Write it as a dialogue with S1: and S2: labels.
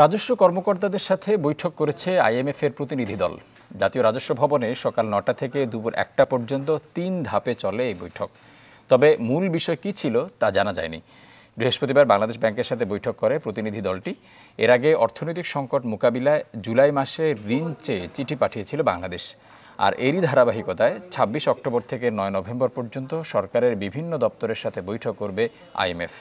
S1: রাজস্ব কর্মকর্তাদের সাথে বৈঠক করেছে আইএমএফ এর প্রতিনিধি দল। জাতীয় রাজস্ব ভবনে সকাল নটা থেকে দুপুর একটা পর্যন্ত তিন ধাপে চলে এই বৈঠক। তবে মূল বিষয় কী ছিল তা জানা যায়নি। বৃহস্পতিবার বাংলাদেশ ব্যাংকের সাথে বৈঠক করে প্রতিনিধি দলটি। এর আগে অর্থনৈতিক সংকট মোকাবিলায় জুলাই মাসে ঋণ চেয়ে চিঠি পাঠিয়েছিল বাংলাদেশ। আর এরই ধারাবাহিকতায় ছাব্বিশ অক্টোবর থেকে নয় নভেম্বর পর্যন্ত সরকারের বিভিন্ন দপ্তরের সাথে বৈঠক করবে আইএমএফ।